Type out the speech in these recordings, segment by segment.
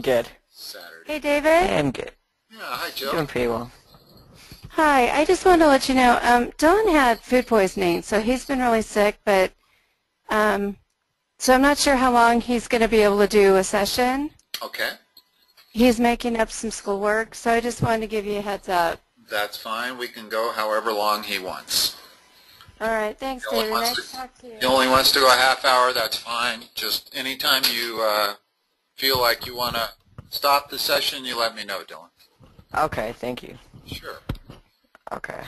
Good. Saturday. Hey, David. Hey, I'm good. Yeah, hi, Joe. Doing pretty well. Hi. I just wanted to let you know, um, Dylan had food poisoning, so he's been really sick, but um, so I'm not sure how long he's going to be able to do a session. Okay, He's making up some schoolwork, so I just wanted to give you a heads up. that's fine. We can go however long he wants. All right. Thanks, He only David. wants Nice to- to talk to you. He only wants to go a half hour, that's fine. Just anytime you uh, feel like you want to stop the session, you let me know, Dylan. Okay, thank you. Sure. Okay.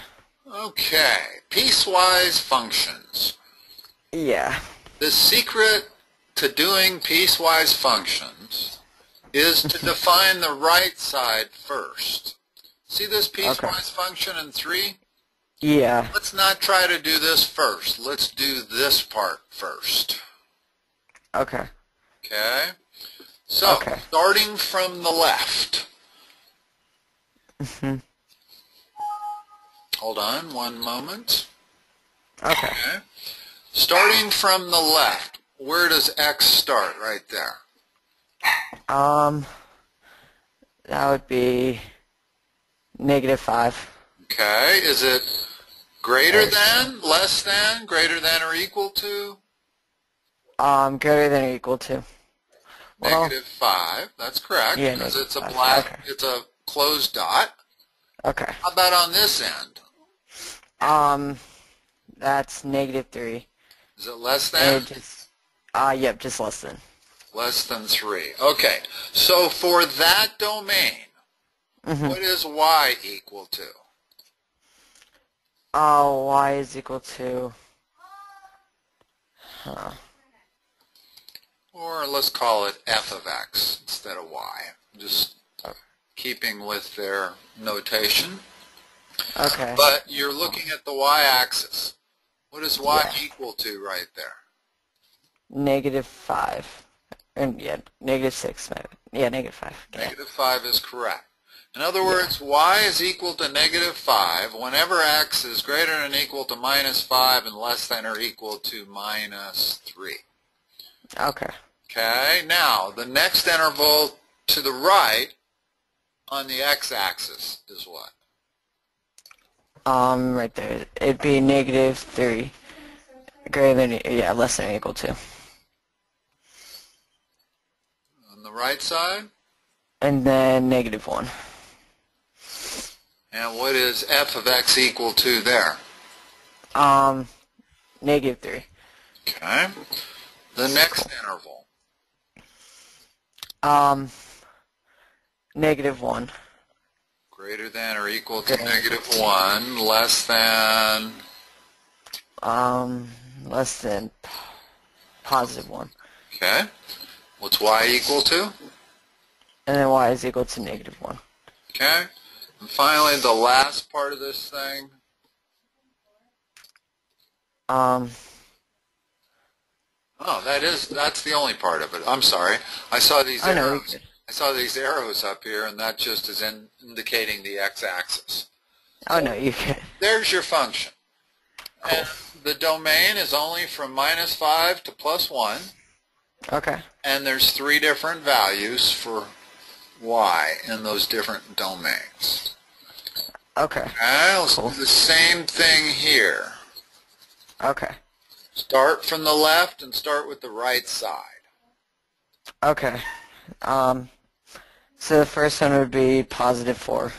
Okay, piecewise functions. Yeah. The secret to doing piecewise functions is to define the right side first. See this piecewise function in 3? Yeah. Let's not try to do this first. Let's do this part first. Okay. Okay? So, Okay. starting from the left. Mhm. Hold on one moment. Okay. Okay. Starting from the left, where does x start? Right there. Um, that would be negative five. Okay. Is it greater than, less than, greater than, or equal to? Um, greater than or equal to. Well, Negative 5. That's correct. Yeah, because it's a black, Okay. it's a closed dot. okay. How about on this end? Um, that's negative three. Is it less than? And just, uh, yep, just less than. Less than 3. Okay. So for that domain, Mm-hmm. what is y equal to? Uh, y is equal to, huh, Or let's call it f of x instead of y. Just uh, keeping with their notation. okay. But you're looking at the y-axis. What is y Yeah. equal to right there? Negative five. And yeah, negative six. maybe. Yeah, negative five. Yeah. Negative 5 is correct. In other words, y is equal to negative 5 whenever x is greater than or equal to minus 5 and less than or equal to minus 3. Okay. Okay, now the next interval to the right on the x-axis is what? Um, right there. It'd be negative three. Greater than, yeah, less than or equal to. On the right side? And then negative one. And what is f of x equal to there? Um, negative three. Okay. The next interval. Um, negative one. Greater than or equal to Okay. negative 1, less than, Um, less than positive one. okay. What's y equal to? And then y is equal to negative one. Okay. And finally, the last part of this thing, Um, oh, that is, that's the only part of it. I'm sorry. I saw these I know. arrows. I saw these arrows up here, and that just is in, indicating the x-axis. Oh no, you can't. There's your function. And the domain is only from minus 5 to plus 1, Okay. and there's three different values for y in those different domains. Okay. Okay, let's Cool. do the same thing here. Okay. Start from the left and start with the right side. Okay. Um, so the first one would be positive four.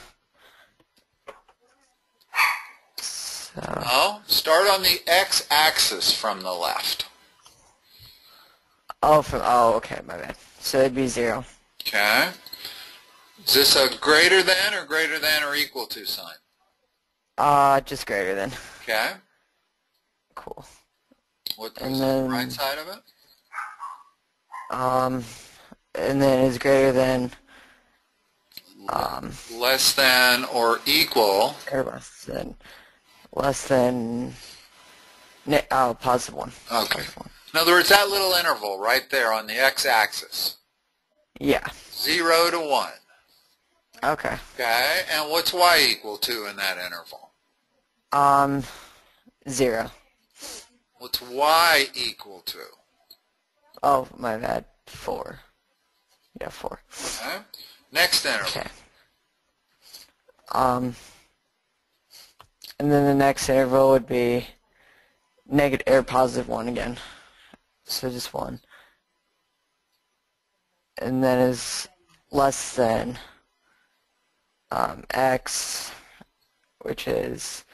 So, Oh, start on the x-axis from the left. oh, from, oh, okay, my bad. So it'd be zero. Okay. Is this a greater than or greater than or equal to sign? Uh, just greater than. Okay. Cool. What And is the then- right side of it? Um, and then is greater than, um, Less than or equal. or less than, less than, oh, positive one. Okay. Positive one. In other words, that little interval right there on the x-axis. Yeah. 0 to 1. Okay. Okay. And what's y equal to in that interval? Um, zero. What's y equal to? Oh, my bad. Four. Yeah, 4. Okay. Next interval. Okay. Um, and then the next interval would be negative or positive 1 again. So just 1. And then is less than um, x, which is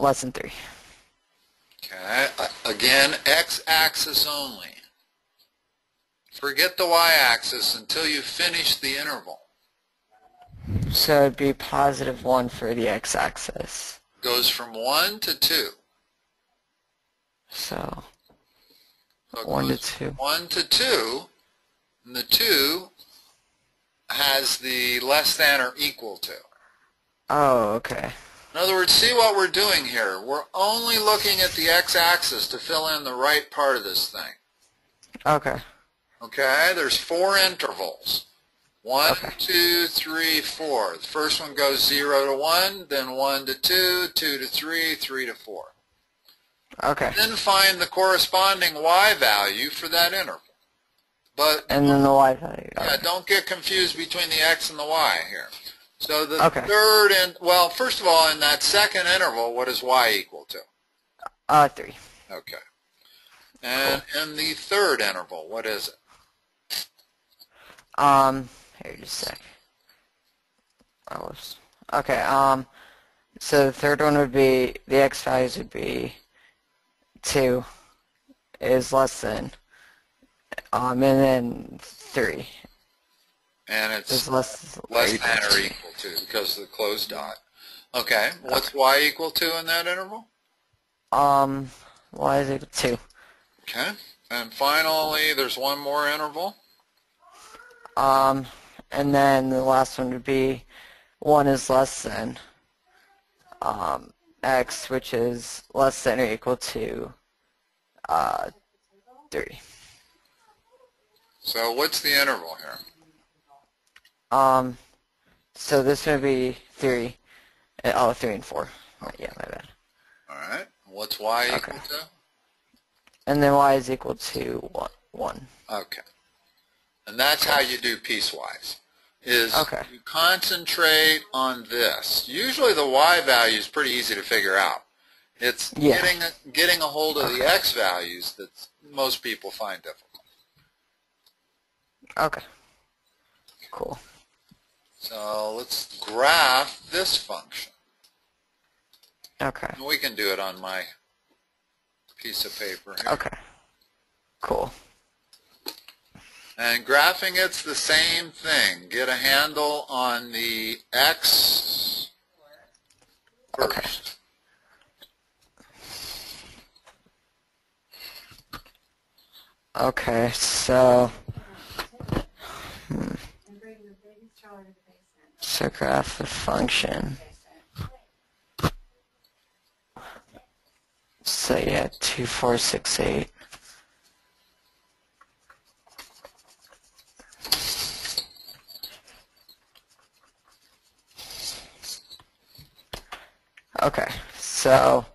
less than 3. Okay. Again, x-axis only. Forget the y-axis until you finish the interval. So it'd be positive 1 for the x-axis. Goes from 1 to 2. So So 1 to 2. 1 to 2, and the 2 has the less than or equal to. Oh, okay. In other words, see what we're doing here. We're only looking at the x-axis to fill in the right part of this thing. Okay. Okay, there's four intervals. One, Okay. two, three, four. The first one goes 0 to 1, then 1 to 2, 2 to 3, 3 to 4. Okay. Then find the corresponding y value for that interval. But And then the y value. Yeah, don't get confused between the x and the y here. So the Okay. third, and well, first of all, in that second interval, what is y equal to? Uh, 3. Okay. And in the third interval, what is it? Um, here, just a sec. I was, okay, um, so the third one would be, the x values would be 2 is less than, um, and then 3 And it's less, less than or equal to because of the closed dot. Okay. What's y equal to in that interval? Um, y is equal to 2. Okay. And finally, there's one more interval. Um, and then the last one would be 1 is less than, um, x, which is less than or equal to, uh, 3. So what's the interval here? Um, so this would be 3. Uh, Oh, 3 and 4. Yeah, my bad. All right. What's y equal Okay. to? And then y is equal to 1. 1. Okay. And that's how you do piecewise. Is Okay. you concentrate on this. Usually the y value is pretty easy to figure out. It's Yeah. getting getting a hold of the x values that most people find difficult. Okay. Cool. So let's graph this function. Okay. And we can do it on my piece of paper here. Okay. Cool. And graphing it's the same thing. Get a handle on the x first. Okay. Okay, so... Hmm. So graph the function. So yeah, 2468. Okay, so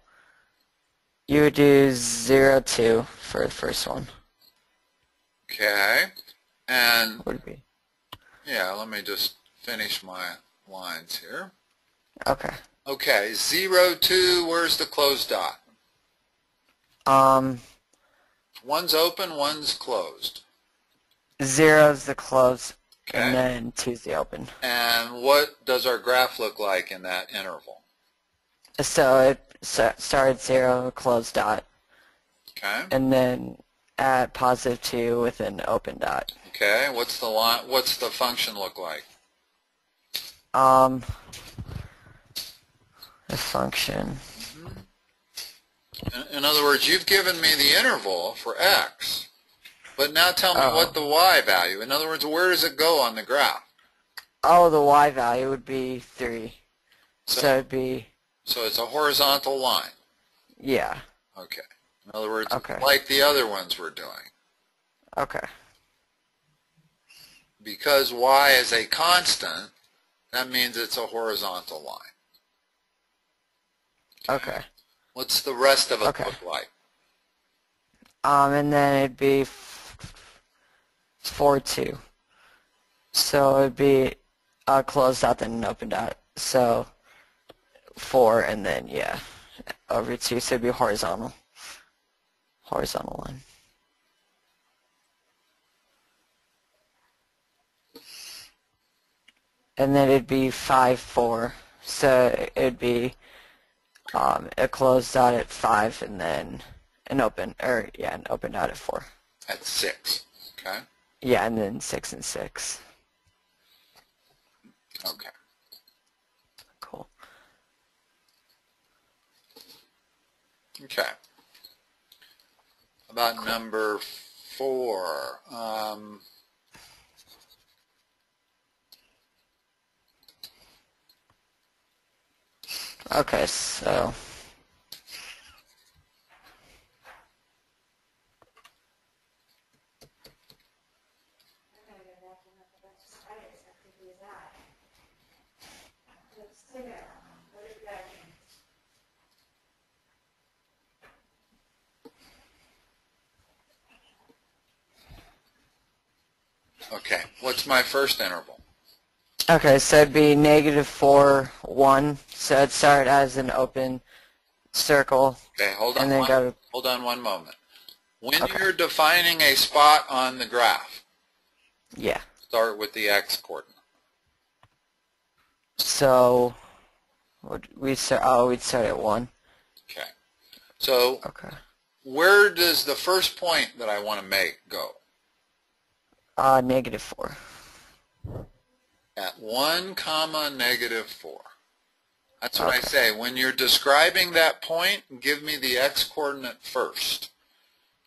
you would do 0, 2 for the first one. Okay. And Would be. yeah, let me just finish my lines here. Okay. Okay, 0, 2, where's the closed dot? Um, One's open, one's closed. 0 is the close, Okay. and then two's the open. And what does our graph look like in that interval? So it started 0, closed dot, Okay. and then at positive 2 with an open dot. Okay, what's the line, what's the function look like? Um, the function. In, other words, you've given me the interval for x, but now tell me Oh. what the y value. In other words, where does it go on the graph? Oh, the y value would be 3. So it'd be, So it's a horizontal line. yeah. Okay. In other words, Okay. like the other ones we're doing. Okay. Because y is a constant, that means it's a horizontal line. Okay. What's the rest of it Okay. look like? Um, and then it'd be f- 4, 2. So it'd be a closed dot then an open dot. So four and then yeah, over two. So it'd be horizontal. Horizontal line. And then it'd be five four. So it'd be um, a closed dot at five and then an open or yeah, an open dot at four. At 6. Okay? Yeah, and then six and six. Okay. Cool. Okay. About number 4. Um, Okay, so okay. What's my first interval? Okay, so it'd be negative four one. So it'd start as an open circle Okay, hold on and then one, go to hold on one moment. When Okay. you're defining a spot on the graph, yeah. start with the x coordinate. So we start? Oh, we'd start at one. Okay. So Okay. where does the first point that I want to make go? Uh, negative four. At 1 comma negative 4. That's what I say. When you're describing that point, give me the x-coordinate first.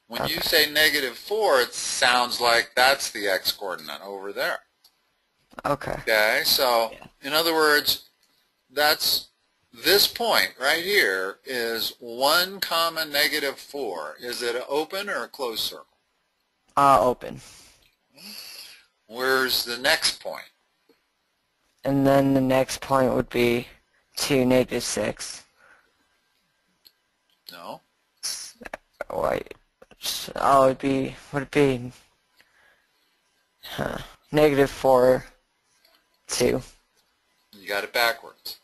When you say negative 4, it sounds like that's the x-coordinate over there. Okay. Okay, so Yeah. in other words, that's this point right here is 1 comma negative 4. Is it an open or a closed circle? Uh, open. Where's the next point? And then the next point would be two negative six. No? Wait. Oh, it'd be, would it be, huh, negative four, two. You got it backwards.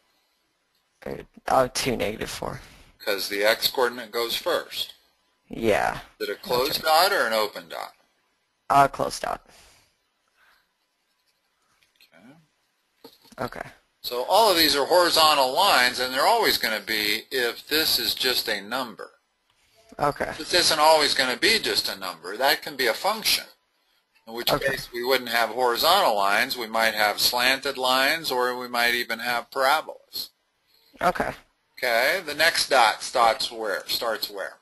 Or, oh, two negative four. Because the x-coordinate goes first. Yeah. Is it a closed dot or an open dot? Uh, closed out. Okay. So all of these are horizontal lines, and they're always going to be if this is just a number. Okay. This isn't always going to be just a number. That can be a function, in which Okay. case we wouldn't have horizontal lines. We might have slanted lines, or we might even have parabolas. Okay. Okay, the next dot starts where? Starts where?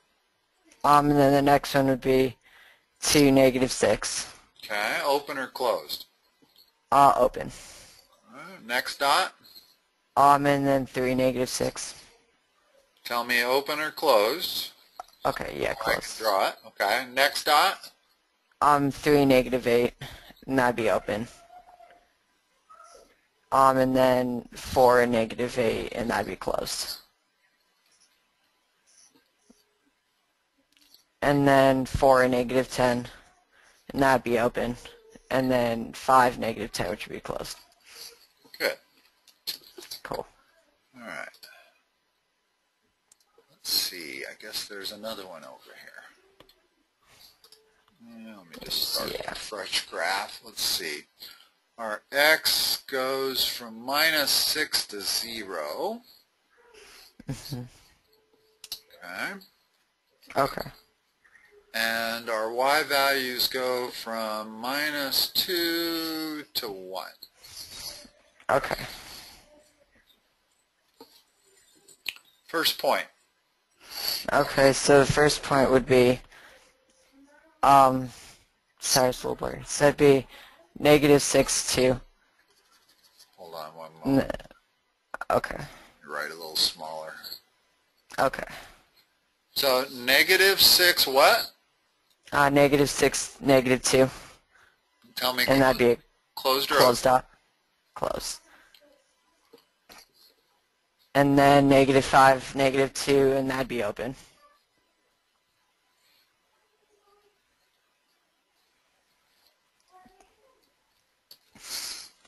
Um, and then the next one would be two negative six. Okay, open or closed? Uh, open. Next dot, Um, and then three negative six. tell me open or closed. Okay, yeah, close. draw it. Okay, next dot, Um, three negative eight, and that'd be open. Um, and then four and negative eight, and that'd be closed. And then four and negative ten, and that'd be open. And then five negative ten, which would be closed. good. Cool. All right. Let's see. I guess there's another one over here. Yeah, let me just start Yeah. a fresh graph. Let's see. Our x goes from minus 6 to 0. Okay. Okay. And our y values go from minus 2 to 1. Okay. First point. Okay, so the first point would be, um, sorry, it's a little blurry. So it'd be negative 6, 2. Hold on one moment. N- Okay, Write a little smaller. okay. So negative 6 what? Uh, negative 6, negative 2. Tell me And that'd be a closed or closed dot. Close. And then negative 5, negative 2, and that'd be open.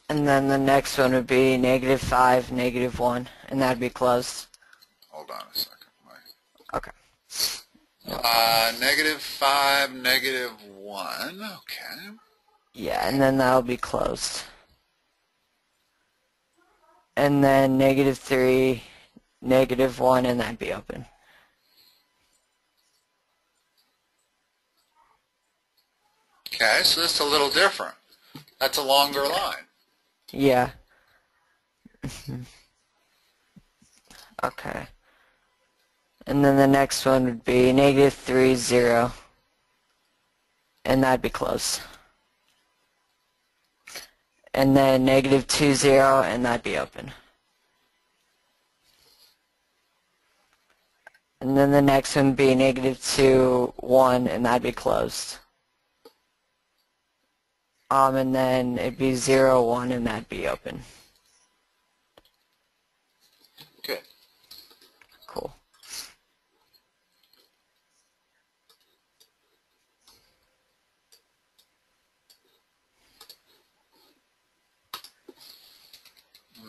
And then the next one would be negative 5, negative 1, and that'd be closed. Hold on a second. My- Okay. Uh, negative 5, negative 1. Okay. Yeah, and then that'll be closed. And then negative 3, negative 1, and that'd be open. Okay, so this is a little different. That's a longer line. Yeah. okay. And then the next one would be negative 3, 0. And that'd be close. And then negative 2, 0, and that'd be open. And then the next one would be negative 2, 1, and that'd be closed. Um, and then it'd be 0, 1, and that'd be open.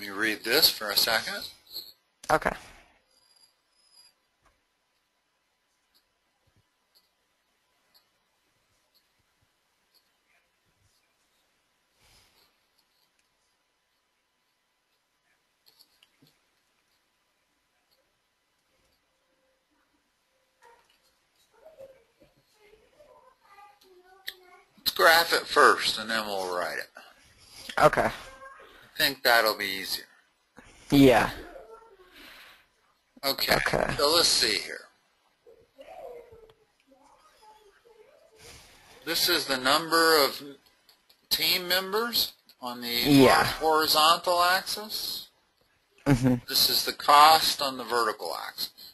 Me read this for a second. Okay. Let's graph it first, and then we'll write it. Okay. Think that'll be easier. Yeah. Okay. Okay. So let's see here. This is the number of team members on the Yeah. horizontal axis. hmm This is the cost on the vertical axis.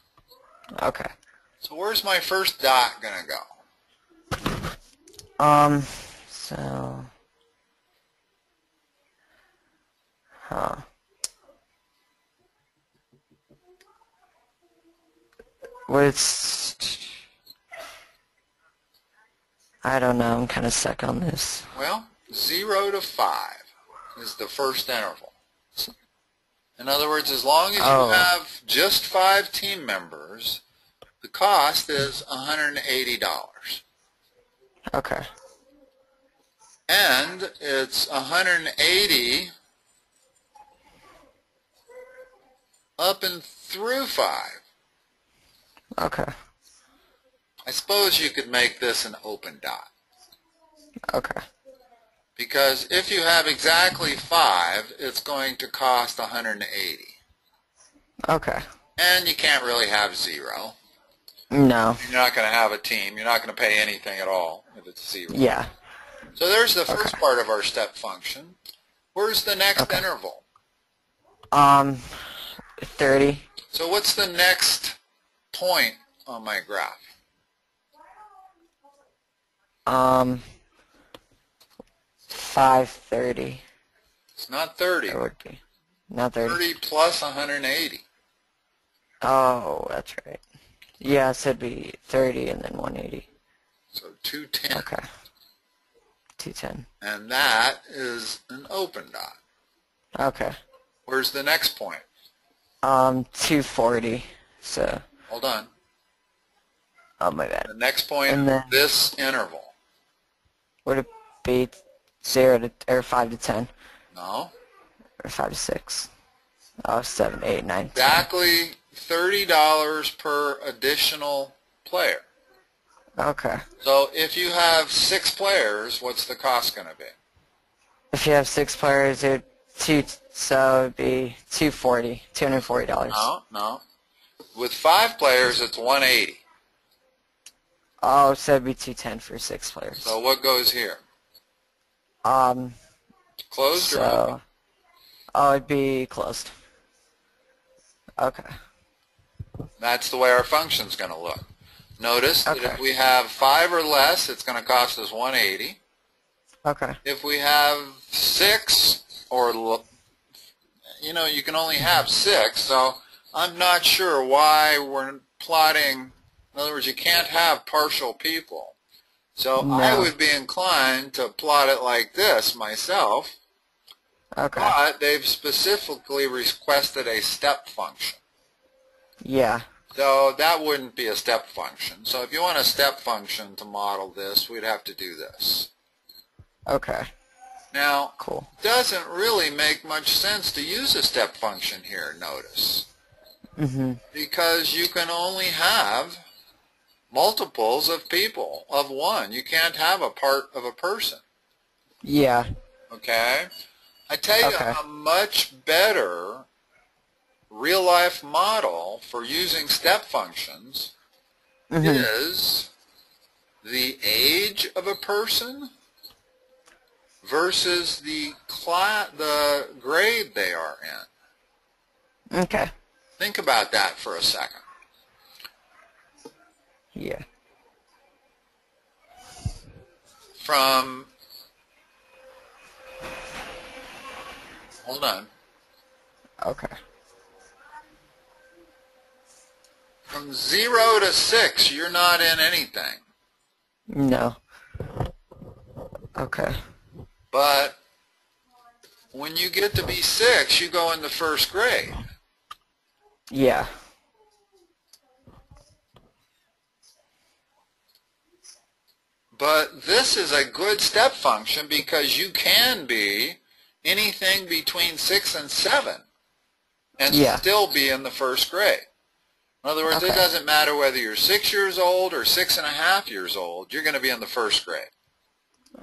Okay. So where's my first dot going to go? Um, so... Huh. What's... I don't know, I'm kind of stuck on this. Well, 0 to 5 is the first interval. In other words, as long as Oh. you have just five team members, the cost is $180. Okay. And it's 180 up and through 5. Okay. I suppose you could make this an open dot. Okay. Because if you have exactly 5, it's going to cost 180. Okay. And you can't really have 0. No. You're not going to have a team. You're not going to pay anything at all if it's 0. Yeah. So there's the first Okay. part of our step function. Where's the next Okay. interval? Um, 30. So what's the next point on my graph? Um, 530. It's not 30. That would be. Not 30. 30 plus 180. Oh, that's right. Yeah, so it'd be 30 and then 180. So 210. Okay. 210. And that is an open dot. Okay. Where's the next point? Um, 240. So, Hold on. oh my bad. The next point And then- this interval. Would it be 0 to, or 5 to 10? No. Or 5 to 6? Oh, 7, 8, 9. 10. Exactly $30 per additional player. Okay. So if you have six players, what's the cost going to be? If you have six players, it two, so it'd be 240, $240. No, no. With five players, it's 180. Oh, so it'd be 210 for six players. So what goes here? Um, Closed or open? so, oh, it'd be closed. Okay. That's the way our function's going to look. Notice that if we have five or less, it's going to cost us 180. Okay. If we have six or, you know, you can only have six, so I'm not sure why we're plotting, in other words, you can't have partial people. So I would be inclined to plot it like this myself. Okay. But they've specifically requested a step function. Yeah. So that wouldn't be a step function. So if you want a step function to model this, we'd have to do this. Okay. Now, Cool. doesn't really make much sense to use a step function here, notice. Mm-hmm. Because you can only have multiples of people, of one. You can't have a part of a person, Yeah. okay? I tell you Okay. a much better real-life model for using step functions Mm-hmm. is the age of a person versus the cla- the grade they are in. Okay. Think about that for a second. Yeah. From hold on. Okay. From zero to six, you're not in anything. No. Okay. But when you get to be six, you go in the first grade. Yeah. But this is a good step function because you can be anything between 6 and 7 and Yeah. still be in the first grade. In other words, it doesn't matter whether you're 6 years old or six and a half years old, you're going to be in the first grade.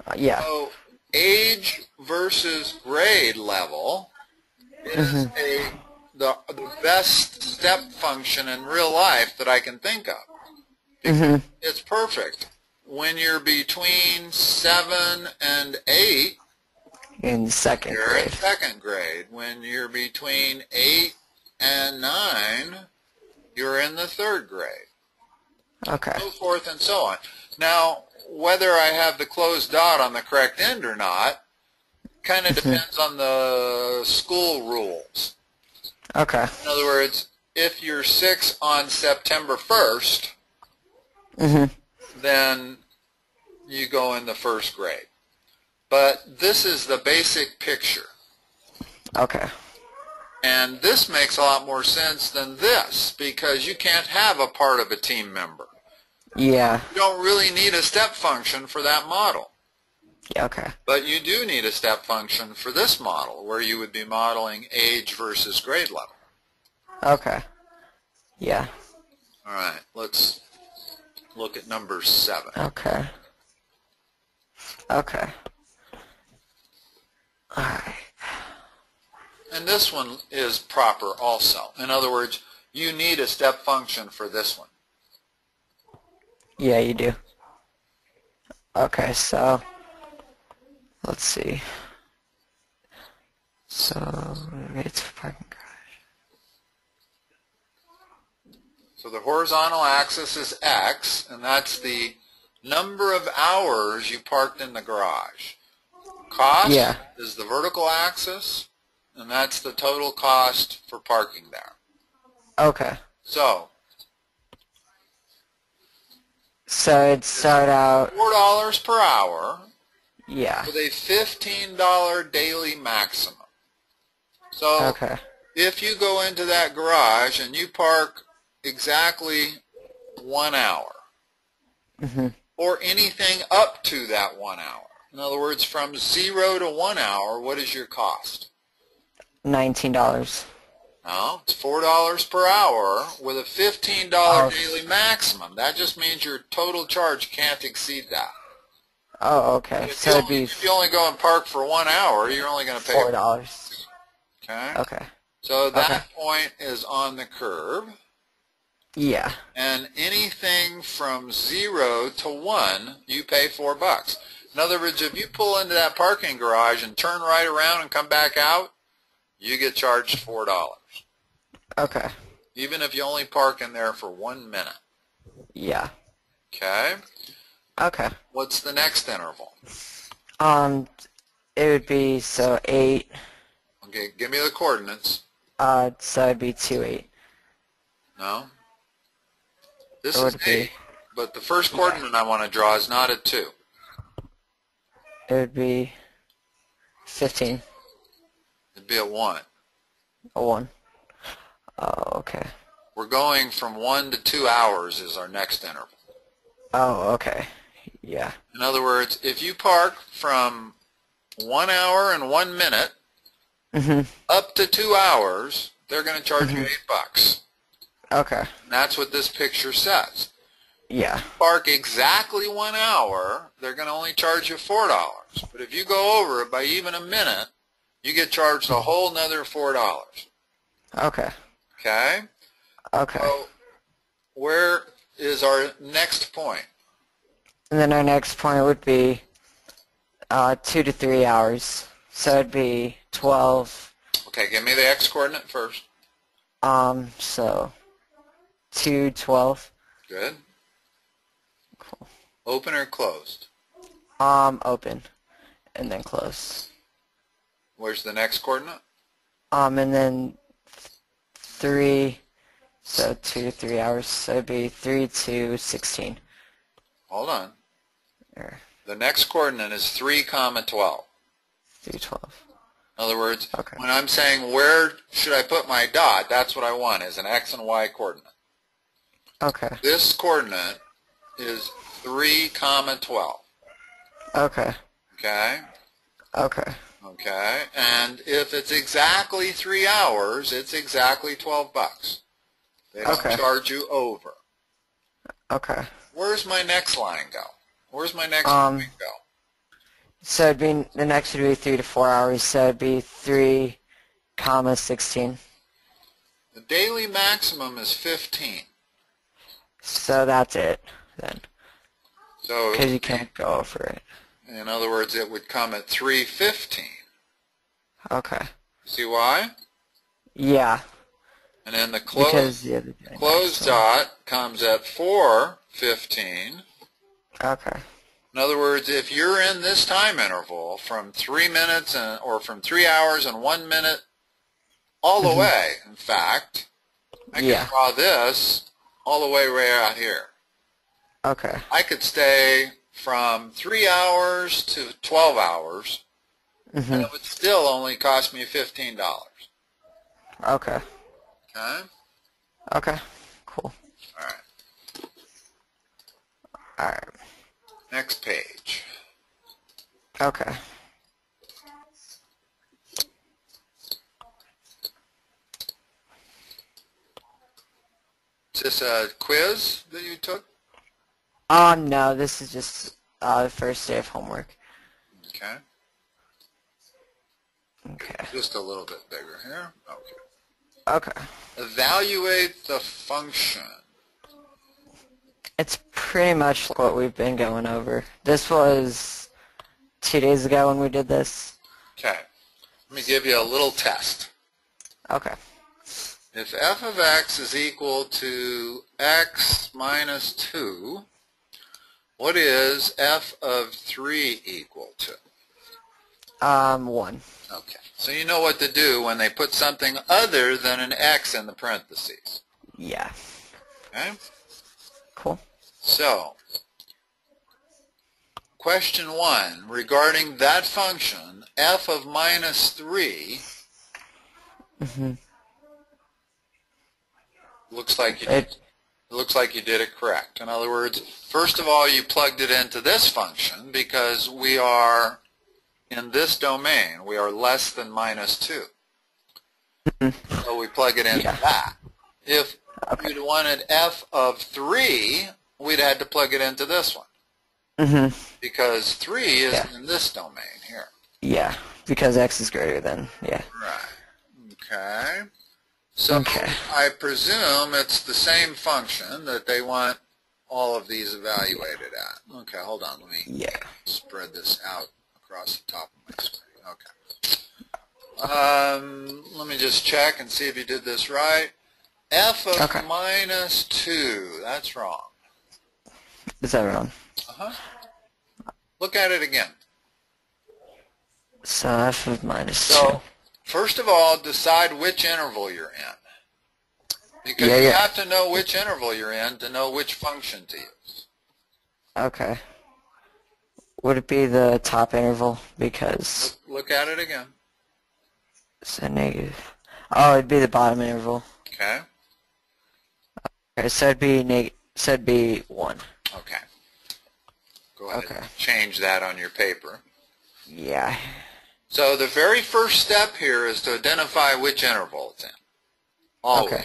Uh, yeah. So age versus grade level is Mm-hmm. a the, the best step function in real life that I can think of. Mm-hmm. It's perfect. When you're between 7 and 8, In second you're in grade. second grade. When you're between 8 and 9, you're in the third grade. Okay. so forth and so on. Now, whether I have the closed dot on the correct end or not kind of depends on the school rules. Okay. In other words, if you're 6 on September 1st, Mm-hmm. then you go in the first grade. But this is the basic picture. Okay. And this makes a lot more sense than this because you can't have a part of a team member. Yeah. You don't really need a step function for that model. Yeah. Okay. But you do need a step function for this model where you would be modeling age versus grade level. Okay. Yeah. All right, let's look at number seven. Okay. Okay. Alright. And this one is proper also. In other words, you need a step function for this one. Yeah, you do. Okay, so let's see. So it's parking garage. So the horizontal axis is X, and that's the number of hours you parked in the garage. Cost Yeah. is the vertical axis, and that's the total cost for parking there. Okay. So, So it'd start out $4 per hour yeah. with a $15 daily maximum. So Okay. if you go into that garage and you park exactly one hour, Mhm. or anything up to that one hour, in other words, from zero to one hour, what is your cost? Nineteen dollars. No, it's four dollars per hour with a fifteen dollar Oh. daily maximum. That just means your total charge can't exceed that. Oh, okay. If, So only, if you only go and park for one hour, you're only going to pay four dollars. Okay. Okay. So that Okay. point is on the curve, Yeah. and anything from zero to one, you pay four bucks. In other words, if you pull into that parking garage and turn right around and come back out, you get charged four dollars, Okay. even if you only park in there for one minute. Yeah. Okay. Okay. What's the next interval? Um, it would be so eight. Okay, give me the coordinates. Uh, so it'd be two eight. No. This It is would be- eight, but the first coordinate I want to draw is not a two. It would be fifteen. It'd be a 1. A 1. Oh, okay. We're going from 1 to 2 hours is our next interval. Oh, okay. Yeah. In other words, if you park from 1 hour and 1 minute hmm up to 2 hours, they're going to charge you 8 bucks. Okay. And that's what this picture says. Yeah. Park exactly 1 hour, they're going to only charge you $4. But if you go over it by even a minute, you get charged a whole nother $4. Okay. Okay? Okay. So where is our next point? And then our next point would be uh, 2 to 3 hours. So it'd be 12. Okay, give me the x coordinate first. Um, so 2, 12. Good. Cool. Open or closed? Um, open. And then close. Where's the next coordinate? Um, and then th- 3, so 2 to 3 hours. So it'd be 3 to 16. Hold on. Or The next coordinate is 3 comma 12. 3, 12. In other words, Okay. when I'm saying where should I put my dot, that's what I want is an x and y coordinate. Okay. This coordinate is 3 comma 12. Okay. Okay? Okay. Okay? And if it's exactly 3 hours, it's exactly 12 bucks. They don't Okay. charge you over. Okay. Where's my next line go? Where's my next Um, point go? So it'd be, the next would be 3 to 4 hours. So it'd be 3, comma 16. The daily maximum is 15. So that's it then. So Because you can't go over it. In other words, it would come at 315. Okay. See why? Yeah. And then the Because the closed so- dot comes at 415. Okay. In other words, if you're in this time interval from 3 minutes and, or from 3 hours and 1 minute all the mm-hmm. way, in fact, I Yeah. could draw this all the way right out here. Okay. I could stay from 3 hours to 12 hours, and hmm it would still only cost me $15. Okay. Okay? Okay. Cool. All right. Alright. Next page. Okay. Is this a quiz that you took? Um, no, this is just uh, the first day of homework. Okay. Okay. Just a little bit bigger here. Okay. Okay. Evaluate the function. It's pretty much what we've been going over. This was two days ago when we did this. Okay. Let me give you a little test. Okay. If f of x is equal to x minus 2, what is f of 3 equal to? Um, one. Okay. So you know what to do when they put something other than an x in the parentheses. Yeah. Okay? Cool. So, question 1, regarding that function, f of minus 3 hmm looks like you did, It, looks like you did it correct. In other words, first of all, you plugged it into this function because we are in this domain. We are less than minus 2. So we plug it into Yeah. that. If Okay. you'd wanted f of 3, we'd had to plug it into this one hmm because 3 is Yeah. in this domain here. Yeah, because x is greater than, yeah. Right. Okay. So Okay. I presume it's the same function that they want all of these evaluated at. Okay, hold on. Let me Yeah. spread this out across the top of my screen. Okay. Um, let me just check and see if you did this right. f of Okay. minus 2. That's wrong. Is that wrong? Uh-huh. Look at it again. So f of minus So, first of all, decide which interval you're in. Because Yeah, you yeah. have to know which interval you're in to know which function to use. Okay. Would it be the top interval? Because, Look, look at it again. So negative. Oh, it'd be the bottom interval. Okay? Okay, so it'd be neg. So it'd be one. Okay. Go ahead Okay. and change that on your paper. Yeah. So the very first step here is to identify which interval it's in. Always. Okay.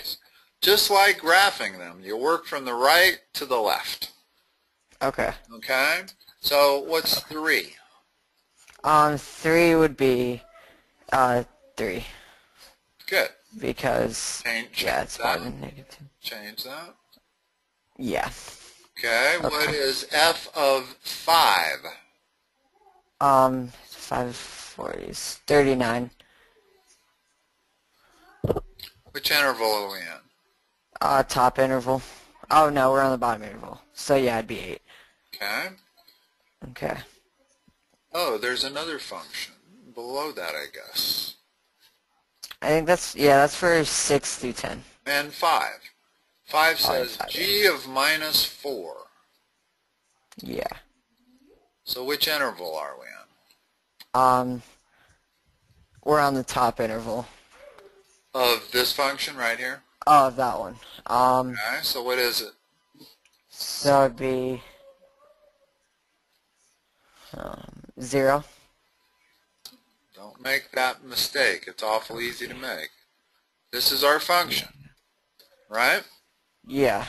Just like graphing them, you work from the right to the left. Okay. Okay? So what's 3? Um, three would be, uh, three Good. because Change yeah, it's that. negative. Change that. Yeah. Okay. What Okay. is f of 5? Um, five forties, thirty-nine. Which interval are we in? Uh, top interval. Oh no, we're on the bottom interval. So yeah, it'd be eight. Okay. Okay. Oh, there's another function below that, I guess. I think that's yeah, that's for six through ten. And 5. 5 Oh, says five, g of minus 4. Yeah. So which interval are we in? Um, we're on the top interval. Of this function right here? Oh, that one. Um, Okay, so what is it? so it'd be um, zero. Don't make that mistake. It's awful easy to make. This is our function, right? Yeah.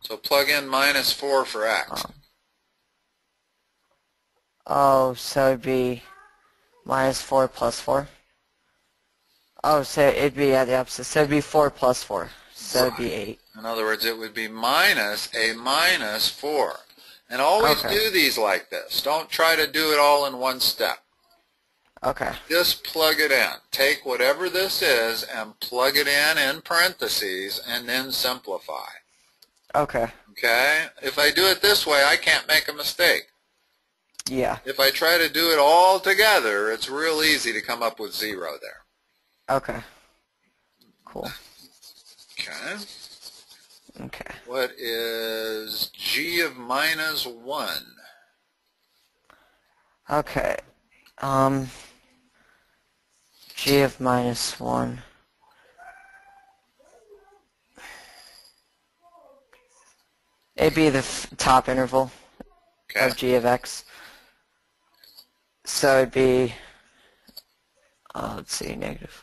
So plug in minus 4 for x. Um, Oh, so it'd be minus four plus four. Oh, so it'd be at the opposite. So it'd be four plus four. So it'd be eight. In other words, it would be minus a minus 4. And always Okay. do these like this. Don't try to do it all in one step. Okay. Just plug it in. Take whatever this is and plug it in in parentheses and then simplify. Okay. Okay? If I do it this way, I can't make a mistake. Yeah. If I try to do it all together, it's real easy to come up with zero there. Okay. Cool. Okay? Okay. What is g of minus 1? Okay. Um. G of minus one. It'd be the f- top interval Okay? of g of x. So it'd be, uh, let's see, negative.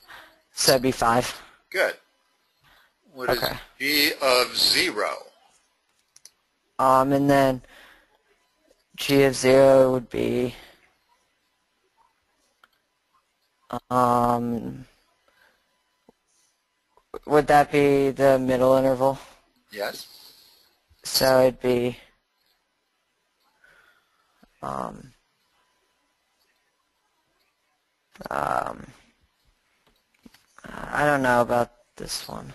So it'd be 5. Good. What is Okay. g of 0? Um, and then g of 0 would be, um, would that be the middle interval? Yes? So it'd be, um, um, I don't know about this one.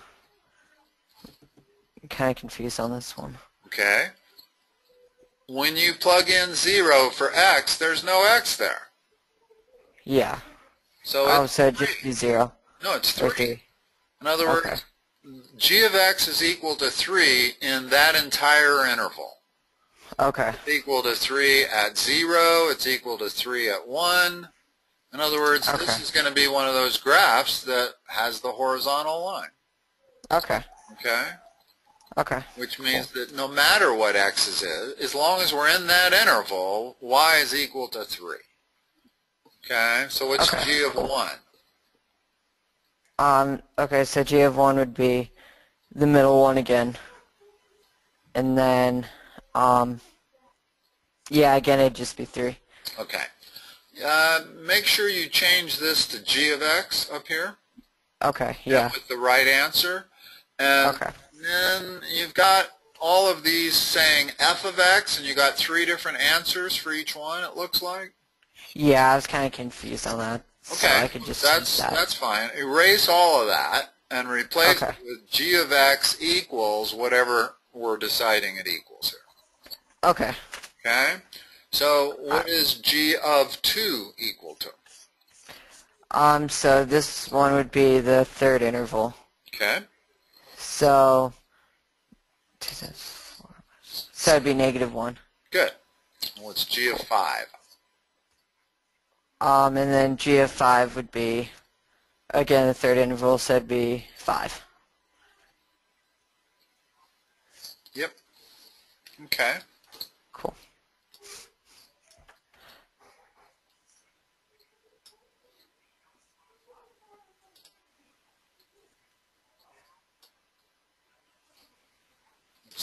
I'm kind of confused on this one. Okay. When you plug in 0 for x, there's no x there. Yeah. So Oh, it's so it'd just be zero No, it's 3. three. In other Okay. words, g of x is equal to 3 in that entire interval. Okay. It's equal to 3 at 0. It's equal to 3 at 1. In other words, this is going to be one of those graphs that has the horizontal line. Okay. Okay? Okay. Which means that no matter what x is, as long as we're in that interval, y is equal to 3. Okay? So what's Okay, g of 1? Um, okay, so G of 1 would be the middle one again. And then, um, yeah, again, it'd just be 3. Okay. Uh, make sure you change this to g of x up here. Okay, yeah. With the right answer. And Okay. then you've got all of these saying f of x, and you've got three different answers for each one, it looks like. Yeah, I was kind of confused on that. So Okay, I could just that's that. that's fine. Erase all of that and replace Okay. it with g of x equals whatever we're deciding it equals here. Okay. Okay? So what is g of 2 equal to? Um, so this one would be the third interval. Okay? So. So it'd be negative 1. Good. What's g of 5? Um, and then G of 5 would be, again, the third interval said be 5. Yep. Okay.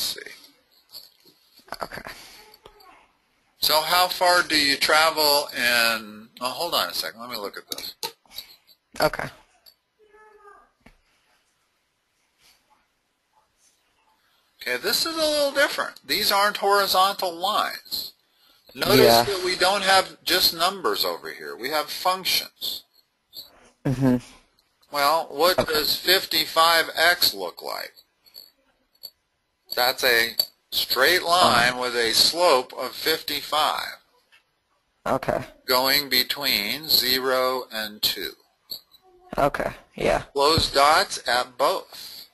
See. Okay. So how far do you travel in, oh, hold on a second. Let me look at this. Okay. Okay, this is a little different. These aren't horizontal lines. Notice Yeah. that we don't have just numbers over here. We have functions. Mm -hmm. Well, what Okay. does 55x look like? That's a straight line with a slope of 55 Okay. going between 0 and 2. Okay. Yeah. Closed dots at both.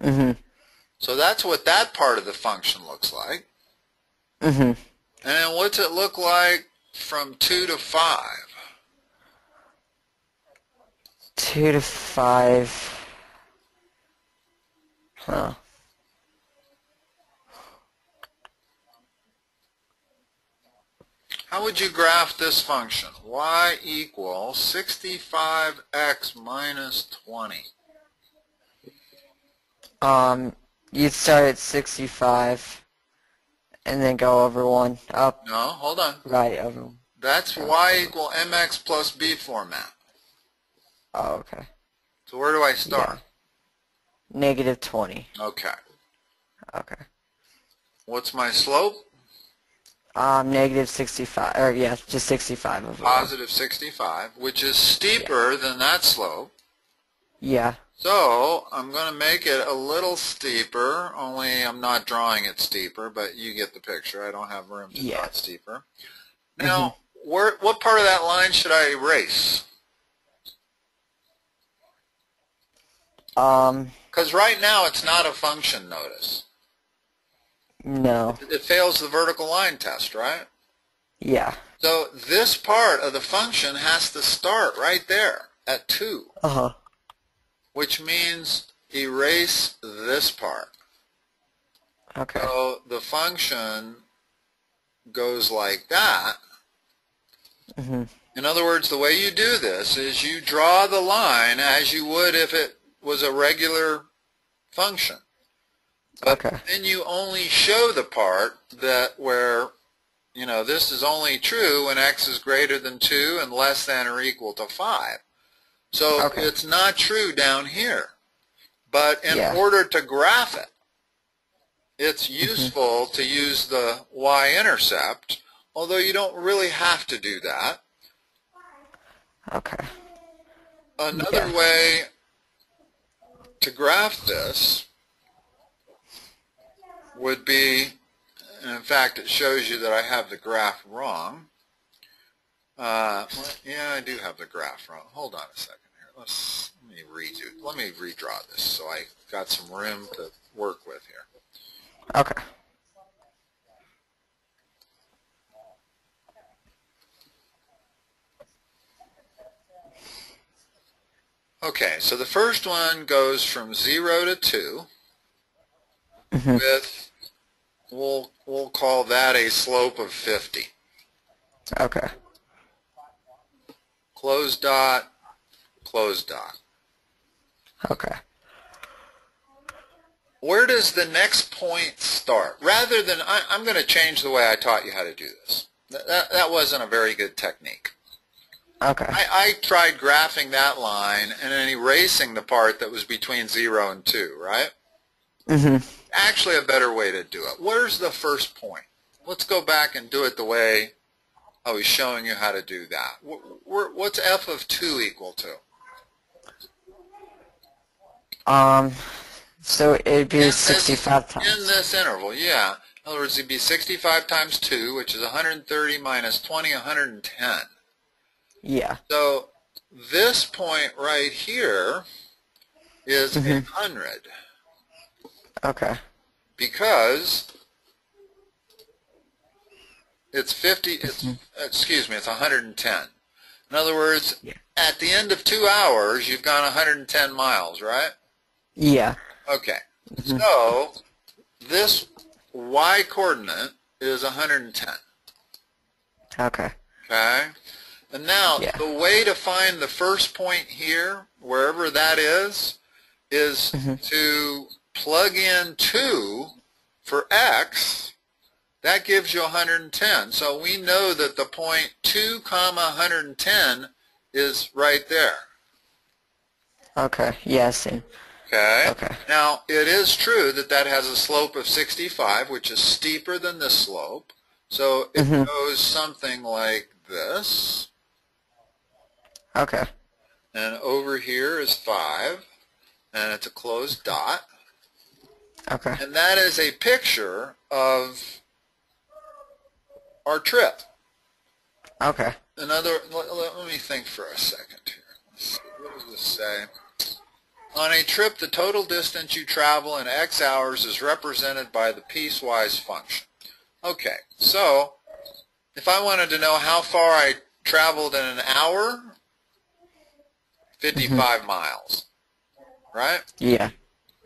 hmm So that's what that part of the function looks like. hmm And what's it look like from 2 to 5? 2 to 5. Huh. How would you graph this function? y equals 65x minus 20. Um, you'd start at 65 and then go over 1, up, No, hold on. right, over 1. That's y equal mx plus b format. Oh, okay. So where do I start? Negative 20. Okay. Okay. What's my slope? Um, negative 65, or yeah, just 65 of it. Positive 65, which is steeper than that slope. Yeah. So I'm going to make it a little steeper, only I'm not drawing it steeper, but you get the picture. I don't have room to draw Yeah. it steeper. Now, where, what part of that line should I erase? Um, Because right now it's not a function, notice. No. It fails the vertical line test, right? Yeah. So this part of the function has to start right there at 2, Uh-huh. which means erase this part. Okay. So the function goes like that. Mm -hmm. In other words, the way you do this is you draw the line as you would if it was a regular function. But Okay. then you only show the part that where, you know, this is only true when x is greater than 2 and less than or equal to 5. So Okay. it's not true down here. But in Yeah. order to graph it, it's mm-hmm. useful to use the y-intercept, although you don't really have to do that. Okay. Another Yeah. way to graph this would be, and in fact it shows you that I have the graph wrong. Uh, yeah, I do have the graph wrong. Hold on a second here. Let's let me redo. Let me redraw this so I got some room to work with here. Okay. Okay, so the first one goes from 0 to 2 Mhm. with, we'll, we'll call that a slope of 50. Okay. Close dot, close dot. Okay. Where does the next point start? Rather than, I, I'm going to change the way I taught you how to do this. That, that, that wasn't a very good technique. Okay. I, I tried graphing that line and then erasing the part that was between 0 and 2, right? hmm Actually a better way to do it. Where's the first point? Let's go back and do it the way I was showing you how to do that. Wh- wh- What's f of 2 equal to? Um, so it'd be In this- 65 In this interval, yeah. In other words, it'd be 65 times 2, which is 130 minus 20, 110. Yeah. So this point right here is Mhm. 100 Okay. because it's 50, it's, excuse me, it's 110. In other words, Yeah. at the end of two hours, you've gone 110 miles, right? Yeah. Okay. So this y coordinate is 110. Okay. Okay. And now Yeah. the way to find the first point here, wherever that is, is Mhm. to plug in 2 for x. That gives you 110. So we know that the point 2 comma 110 is right there. Okay. Yeah, same. Okay. Okay. Now, it is true that that has a slope of 65, which is steeper than this slope. So it Mhm. goes something like this. Okay. And over here is 5. And it's a closed dot. Okay. And that is a picture of our trip. Okay. Another, let, let, me think for a second here. See, what does this say? On a trip, the total distance you travel in X hours is represented by the piecewise function. Okay, so if I wanted to know how far I traveled in an hour, 55 mm-hmm. miles, right? Yeah.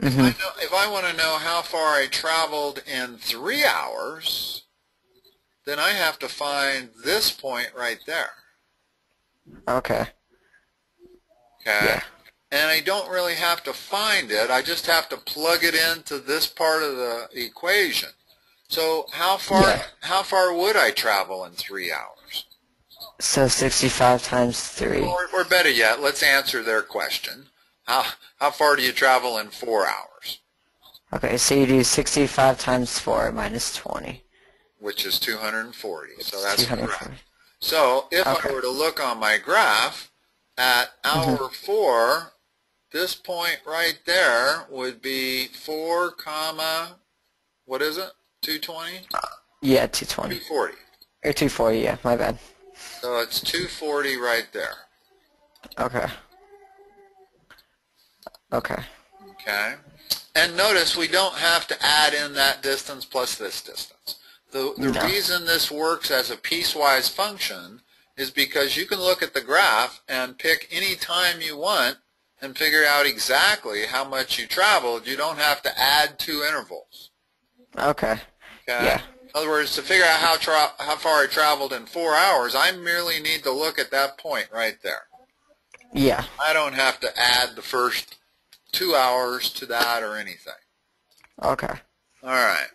If, Mhm. I know, if I want to know how far I traveled in three hours, then I have to find this point right there. Okay. Okay? Yeah. And I don't really have to find it. I just have to plug it into this part of the equation. So how far Yeah. how far would I travel in three hours? So 65 times 3. Or, or better yet, let's answer their question. How how far do you travel in four hours? Okay, so you do 65 times 4 minus 20. Which is 240. So that's correct. So if Okay. I were to look on my graph at mm-hmm. hour four, this point right there would be four comma, what is it? 220? Uh, yeah, 220. 240. Or 240, yeah, my bad. So it's 240 right there. Okay. Okay. Okay. And notice we don't have to add in that distance plus this distance. The, the No. reason this works as a piecewise function is because you can look at the graph and pick any time you want and figure out exactly how much you traveled. You don't have to add two intervals. Okay. Okay? Yeah. In other words, to figure out how, tra- how far I traveled in four hours, I merely need to look at that point right there. Yeah. I don't have to add the first two hours to that or anything. Okay. All right.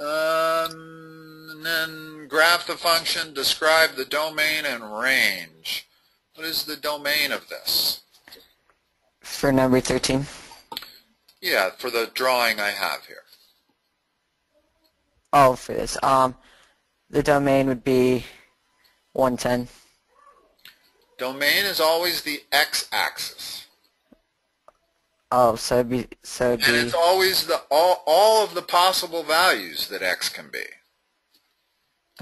Um, and then graph the function, describe the domain and range. What is the domain of this? For number 13? Yeah, for the drawing I have here. Oh, for this. Um, the domain would be 110. Domain is always the x-axis. Oh, so it'd be, so it'd And be, it's always the all, all of the possible values that x can be.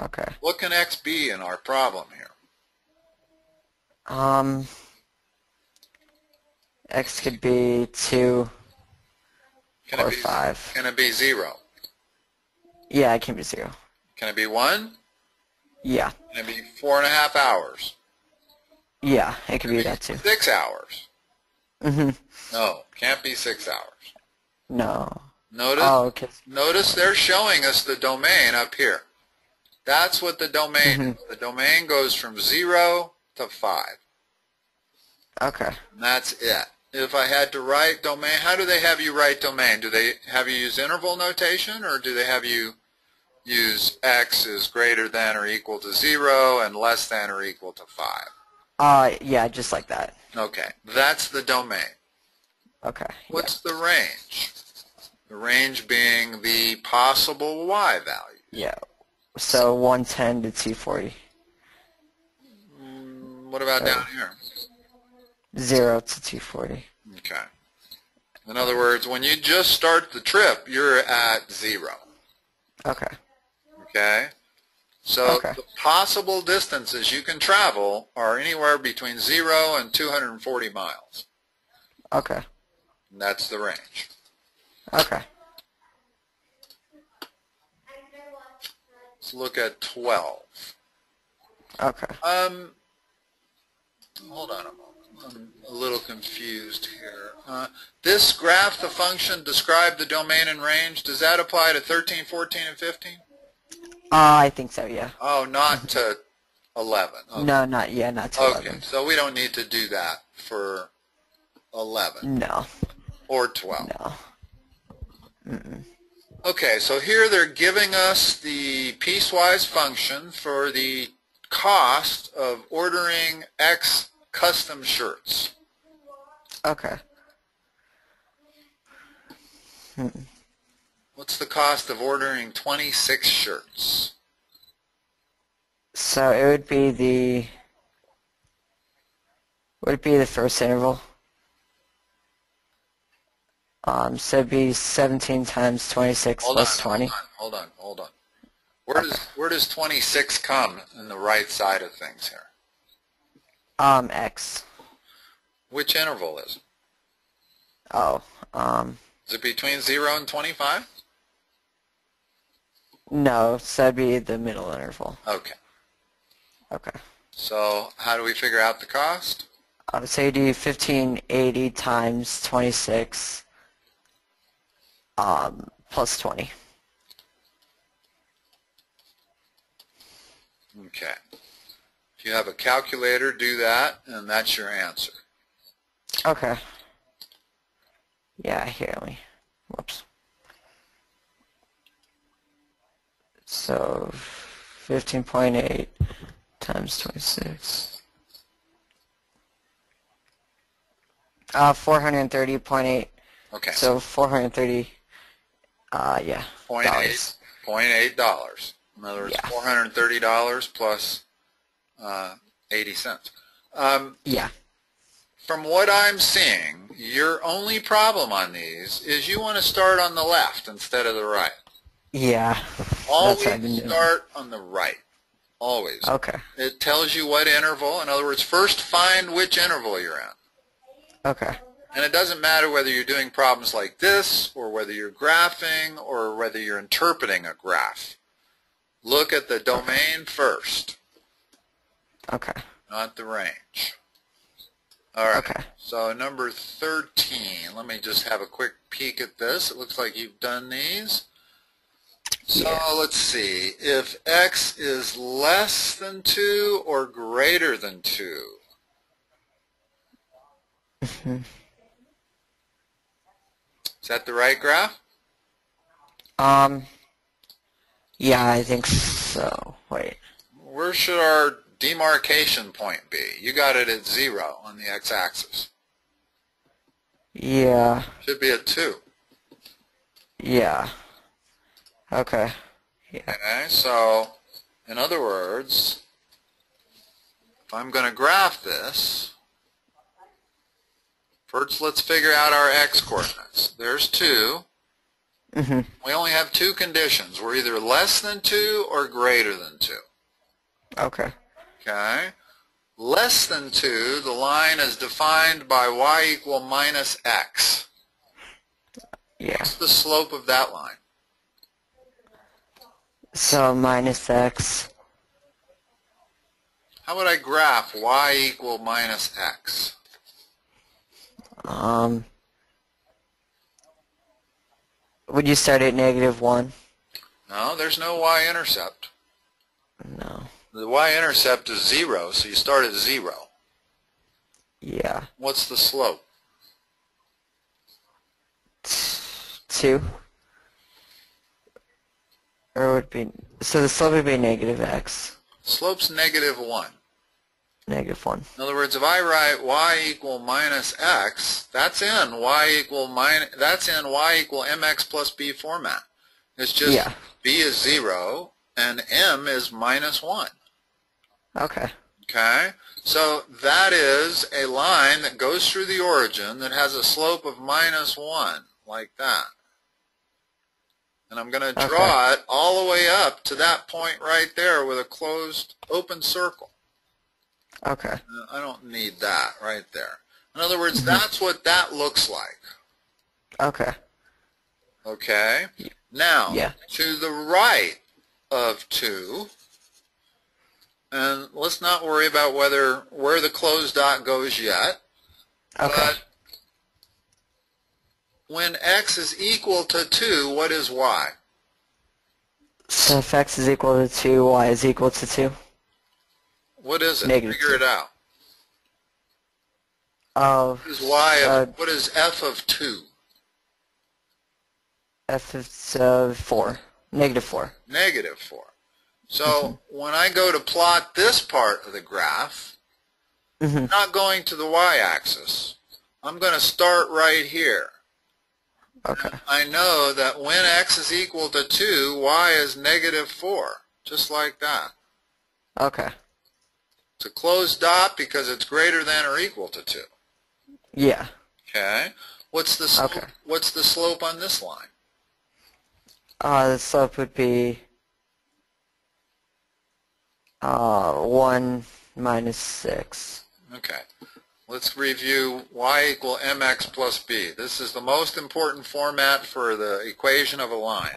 okay. What can x be in our problem here? Um, X could be 2 Can or it be, 5. Can it be 0? Yeah, it can be 0. Can it be 1? Yeah. Can it be four and a half hours? Yeah, it could be that too. Six hours? Hmm No, can't be six hours. No. Notice, Oh, okay. notice they're showing us the domain up here. That's what the domain is. The domain goes from 0 to 5. Okay. And that's it. If I had to write domain, how do they have you write domain? Do they have you use interval notation or do they have you use x is greater than or equal to 0 and less than or equal to 5? Uh, yeah, just like that. Okay, that's the domain. Okay. What's the range? The range being the possible y value. Yeah. So 110 to 240. Mm, What about down here? 0 to 240. Okay. In other words, when you just start the trip, you're at zero. Okay. Okay? So Okay. the possible distances you can travel are anywhere between zero and 240 miles. Okay. And that's the range. Okay. Let's look at 12. Okay. Um, hold on a moment. I'm a little confused here. Uh, this graph the function describe the domain and range. Does that apply to 13, 14, and 15? Uh, I think so, yeah. Oh, not to 11. Okay. No, not, yeah, not to Okay, 11. so we don't need to do that for 11 No, or 12. no. Mm-mm. Okay, so here they're giving us the piecewise function for the cost of ordering X custom shirts. Okay. What's the cost of ordering 26 shirts? So it would be the, would it be the first interval? Um, so it'd be 17 times 26 Hold plus on, 20. hold on, hold on, hold on. Where does where does 26 come in the right side of things here? Um, X. Which interval is it? Oh, um, Is it between 0 and 25? No, so that'd be the middle interval. Okay. Okay. So how do we figure out the cost? Uh, so you do 1580 times 26, um, plus 20. Okay. If you have a calculator, do that, and that's your answer. Okay. Yeah, here, let me, whoops. So, 15.8 times 26. Uh, 430.8. Okay. So 430, uh, yeah. Point eight, dollars. point eight dollars. In other words, Yeah. four hundred and thirty dollars plus uh, eighty cents. Um, Yeah. from what I'm seeing, your only problem on these is you want to start on the left instead of the right. Yeah. Always what I've been doing. start on the right. Always. Okay. It tells you what interval. In other words, first find which interval you're in. Okay. And it doesn't matter whether you're doing problems like this or whether you're graphing or whether you're interpreting a graph. Look at the domain first, Okay. not the range. All right. Okay. So number 13, let me just have a quick peek at this. It looks like you've done these. So Yeah. let's see. If x is less than 2 or greater than 2, Mhm. is that the right graph? Um, yeah, I think so. Wait. Where should our demarcation point be? You got it at 0 on the x-axis. Yeah. Should be at 2. Yeah. Okay. Yeah. Okay, so in other words, if I'm going to graph this, first let's figure out our x-coordinates. There's 2. Mhm. We only have two conditions. We're either less than 2 or greater than 2. Okay. Okay? Less than 2, the line is defined by y equal minus x. Yeah. What's the slope of that line? So minus x. How would I graph y equal minus x? Um. Would you start at negative one? No, there's no y-intercept. No. The y-intercept is 0, so you start at 0. Yeah. What's the slope? Two. Or would be so the slope would be negative x. Slope's negative 1. Negative one. In other words, if I write y equal minus x, that's in y equal minus, that's in y equal mx plus b format. It's just Yeah. b is 0 and m is minus 1. Okay. Okay? So that is a line that goes through the origin that has a slope of minus 1, like that. And I'm going to Okay. draw it all the way up to that point right there with a closed open circle. Okay. Uh, I don't need that right there. In other words, Mhm. that's what that looks like. Okay. Okay? Now, Yeah. to the right of 2, and let's not worry about whether where the closed dot goes yet. Okay. But when x is equal to 2, what is y? So if x is equal to 2, y is equal to 2. What is it? Negative Figure it out. Of What is y of, Uh, what is f of 2? f is uh, 4. Negative 4. Negative 4. So when I go to plot this part of the graph, hmm I'm not going to the y-axis. I'm going to start right here. Okay. I know that when x is equal to 2, y is negative 4, just like that. Okay. It's a closed dot because it's greater than or equal to 2. Yeah. Okay? What's the slope, Okay. what's the slope on this line? Uh, the slope would be uh, 1 minus 6. Okay. Let's review y equal mx plus b. This is the most important format for the equation of a line.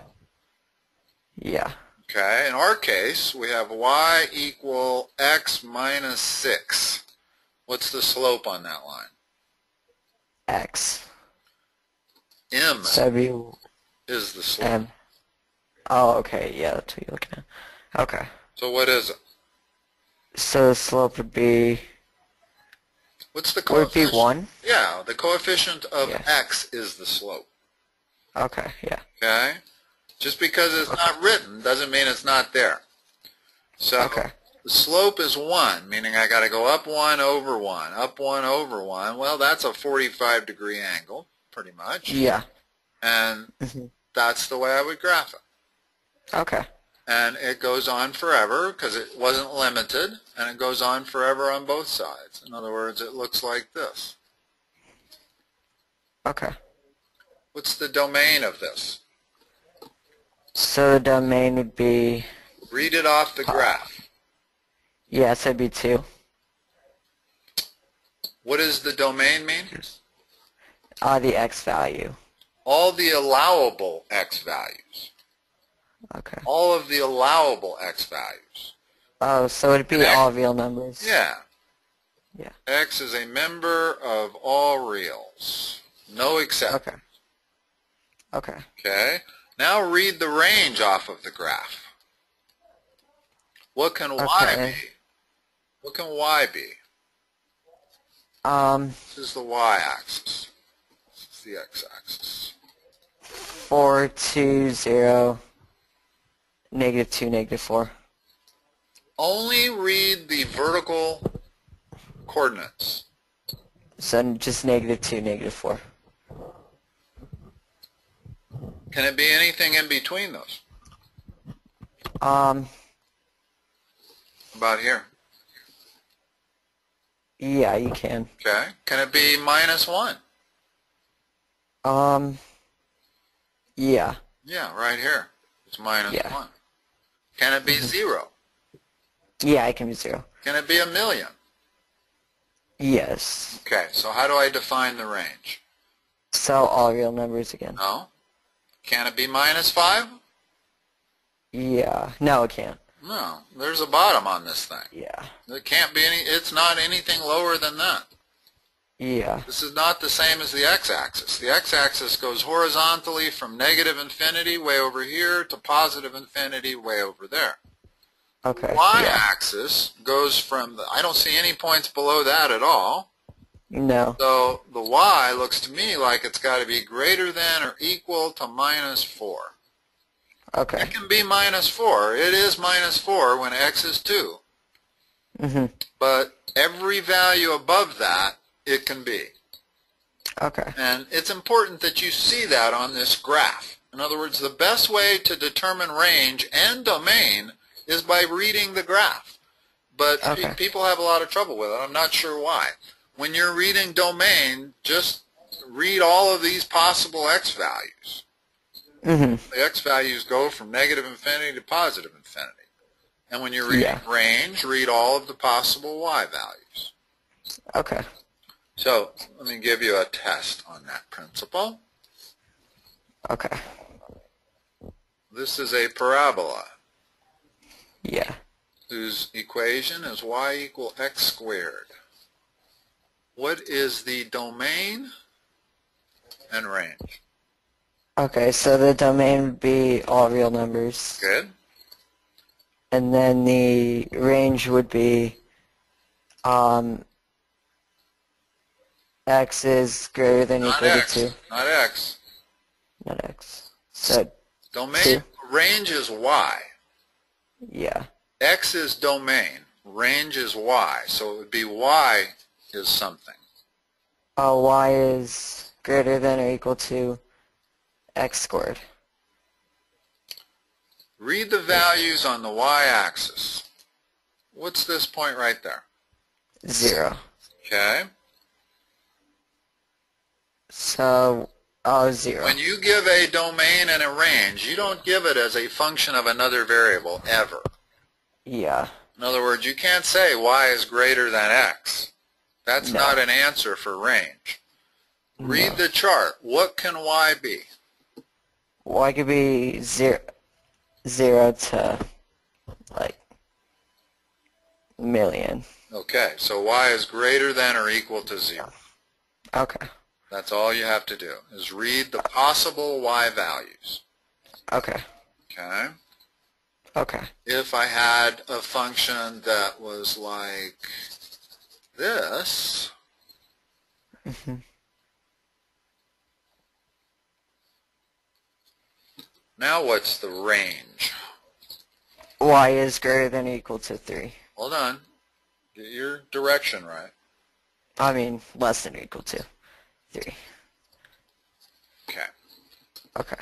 Yeah. Okay, in our case, we have y equal x minus 6. What's the slope on that line? x. m So is the slope. m. Oh, okay. Yeah, that's what you're looking at. Okay. So what is it? So the slope would be, What's the would it be 1? Yeah, the coefficient of Yeah. x is the slope. Okay, yeah. Okay? Just because it's not written doesn't mean it's not there. So Okay. the slope is 1, meaning I got to go up 1 over 1, up 1 over 1. Well, that's a 45 degree angle, pretty much. Yeah. And Mhm. that's the way I would graph it. Okay. And it goes on forever because it wasn't limited, and it goes on forever on both sides. In other words, it looks like this. Okay. What's the domain of this? So the domain would be, Read it off the graph. Yes, it'd be 2. What does the domain mean? Uh, the x value. All the allowable x values. Okay. All of the allowable x values. Oh, so it'd be x- all real numbers. Yeah. Yeah. X is a member of all reals. No exception. Okay. Okay. Okay. Now read the range off of the graph. What can y be? What can y be? Um, This is the y-axis. This is the x-axis. 4, 2, 0, negative 2, negative 4. Only read the vertical coordinates. So just negative 2, negative 4. Can it be anything in between those? Um, About here. yeah, you can. Okay. Can it be minus 1? Um, yeah. Yeah, right here. It's minus Yeah. 1. Can it be mm-hmm. 0? Yeah, it can be 0. Can it be a million? Yes. Okay, so how do I define the range? So all real numbers again. No. Can it be minus 5? Yeah. No, it can't. No. There's a bottom on this thing. Yeah. It can't be any, it's not anything lower than that. Yeah. This is not the same as the x-axis. The x-axis goes horizontally from negative infinity way over here to positive infinity way over there. Okay. Yeah. Y-axis goes from, the, I don't see any points below that at all. No. So the y looks to me like it's got to be greater than or equal to minus 4. Okay. It can be minus 4. It is minus 4 when x is 2. hmm But every value above that, it can be. Okay. And it's important that you see that on this graph. In other words, the best way to determine range and domain is by reading the graph. But pe- people have a lot of trouble with it. I'm not sure why. When you're reading domain, just read all of these possible x values. hmm The x values go from negative infinity to positive infinity. And when you're reading Yeah. range, read all of the possible y values. Okay. So let me give you a test on that principle. Okay. This is a parabola. Yeah. whose equation is y equal x squared. What is the domain and range? Okay, so the domain would be all real numbers. Good? And then the range would be um, x is greater than equal to x, 2. not x. Not x. So, Domain, Two. range is y. yeah. X is domain, range is y, so it would be y is something. Uh, y is greater than or equal to x squared. Read the values on the y-axis. What's this point right there? 0. Okay? So, 0. When you give a domain and a range, you don't give it as a function of another variable, ever. Yeah. In other words, you can't say y is greater than x. That's No. not an answer for range. Read the chart. What can y be? Y could be 0, 0 to, like, million. Okay, so y is greater than or equal to 0. Okay. That's all you have to do, is read the possible y values. Okay. Okay? Okay. If I had a function that was like this, Mhm. now what's the range? Y is greater than or equal to 3. Hold on. Get your direction right. I mean, less than or equal to 3. Okay. Okay.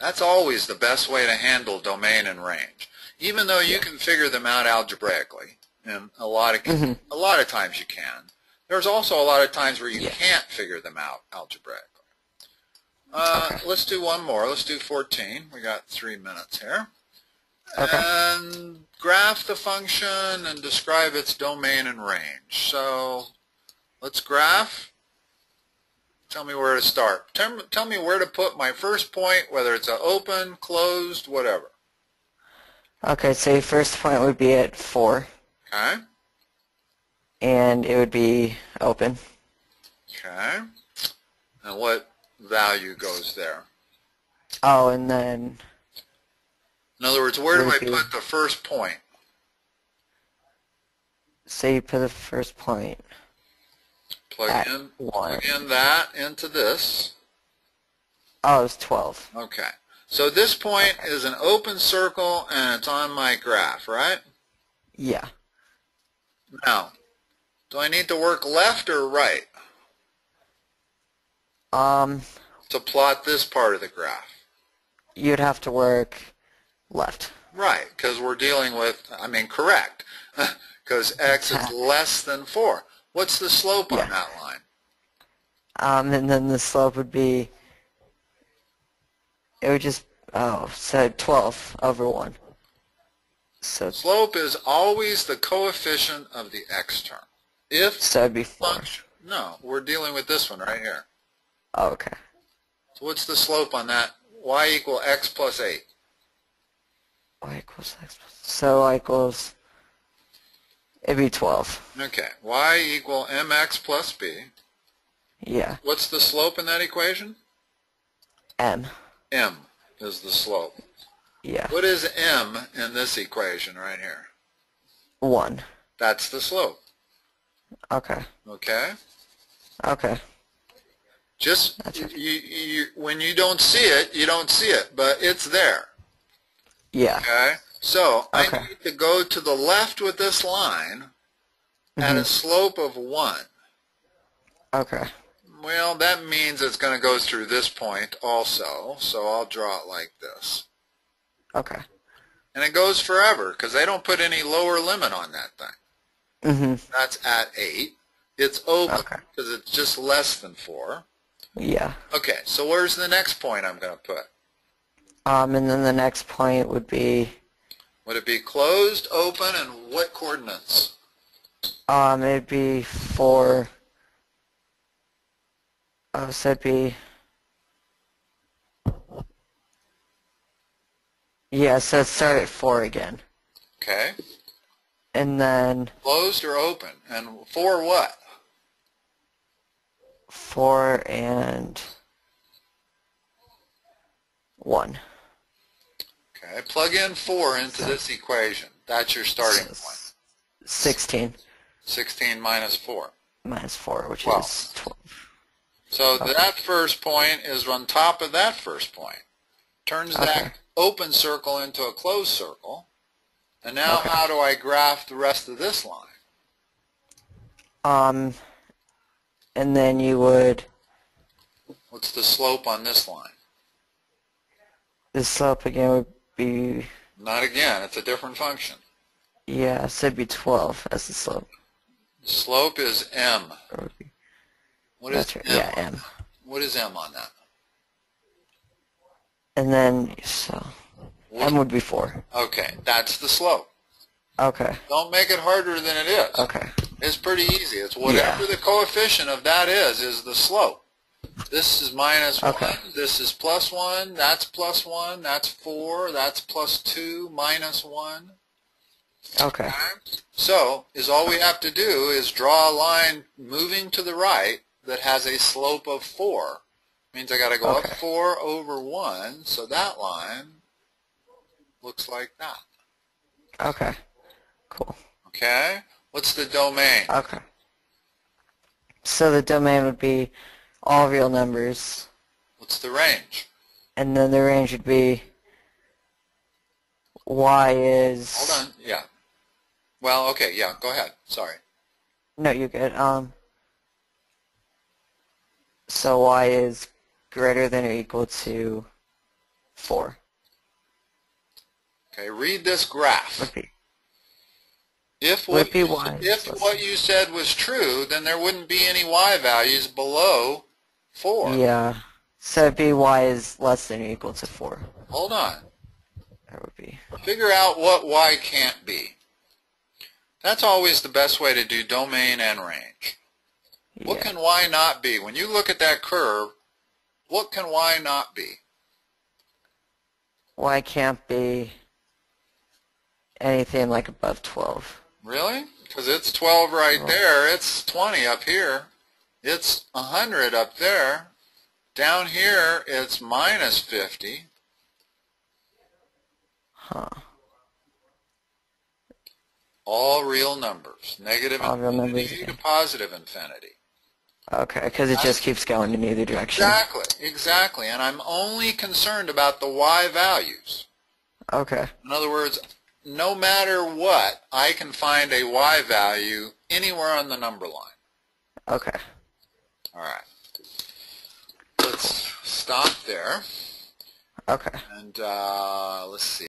That's always the best way to handle domain and range. Even though you can figure them out algebraically, and a lot of Mhm. a lot of times you can. There's also a lot of times where you Yeah. can't figure them out algebraically. Uh, Okay. Let's do one more. Let's do 14. We got three minutes here. Okay. And graph the function and describe its domain and range. So let's graph. Tell me where to start. Tell, tell me where to put my first point, whether it's a open, closed, whatever. Okay, so your first point would be at 4, Okay? and it would be open. Okay. And what value goes there? Oh, and then, In other words, where do I put the first point? so you put the first point Plug at in, 1. plug in that into this. Oh, it's 12. Okay. So this point is an open circle and it's on my graph, right? Yeah. Now, do I need to work left or right Um, to plot this part of the graph? you'd have to work left. Right, because we're dealing with, I mean, correct, because x is less than 4. What's the slope Yeah. on that line? Um, and then the slope would be, it would just, oh, so 12 over 1. So, Slope is always the coefficient of the x term. If so it'd be 4. function, no, we're dealing with this one right here. Oh, okay. So what's the slope on that? y equal x plus 8. Y equals X plus, so Y equals, it'd be 12. Okay, y equal mx plus b. Yeah. What's the slope in that equation? M. m is the slope. Yeah. What is m in this equation right here? 1. That's the slope, Okay. okay? Okay. Just, you, you, when you don't see it, you don't see it, but it's there, Yeah. okay? So, I need to go to the left with this line at a Mhm. slope of 1. Okay. Well, that means it's going to go through this point also, so I'll draw it like this. Okay. And it goes forever, because they don't put any lower limit on that thing. Mm-hmm. That's at 8. It's open, Okay. because it's just less than 4. Yeah. Okay, so where's the next point I'm going to put? Um, and then the next point would be, Would it be closed, open, and what coordinates? um, it'd be 4, oh, so it'd be, Yeah, so start at 4 again. Okay. And then Closed or open? And for what? 4 and 1. Okay. Plug in 4 into this equation. That's your starting point. 16 16 minus 4. minus 4, which Wow. is 12. So that first point is on top of that first point. Turns Okay. that open circle into a closed circle. And now Okay. how do I graph the rest of this line? Um, and then you would, What's the slope on this line? the slope again would be, Not again, it's a different function. yeah, so it'd be 12 as the slope. Slope is m. Or would be- What is right, m? yeah, on M. that? What is m on that? And then, so, What- M would be 4. Okay, that's the slope. Okay, Don't make it harder than it is. okay, It's pretty easy. It's whatever the coefficient of that is, is the slope. This is minus Okay. 1, this is plus 1, that's plus 1, that's 4, that's plus 2, minus 1. okay, So, is all we have to do is draw a line moving to the right that has a slope of 4. Means I got to go Okay. up 4 over 1, so that line looks like that. okay, cool, Okay? What's the domain? okay. So the domain would be all real numbers, What's the range? and then the range would be y is... Hold on. Yeah. Well, okay. Yeah. Go ahead. Sorry. No, you're good. Um, so y is greater than or equal to 4 Okay. Read this graph. If what you, if what you said was true, then there wouldn't be any y values below four. Yeah. So it'd be y is less than or equal to 4. Hold on. That would be. Figure out what y can't be. That's always the best way to do domain and range. Yeah. What can y not be? When you look at that curve, what can y not be? y can't be anything like above 12. Really? Because it's 12 right there. It's 20 up here. It's 100 up there. Down here, it's minus 50. Huh. All real numbers. Negative All real infinity numbers. to positive infinity. Okay, because it just keeps going in either direction. Exactly. Exactly. And I'm only concerned about the y values. Okay. In other words, no matter what, I can find a y value anywhere on the number line. Okay. All right. Let's stop there. Okay. And uh, let's see.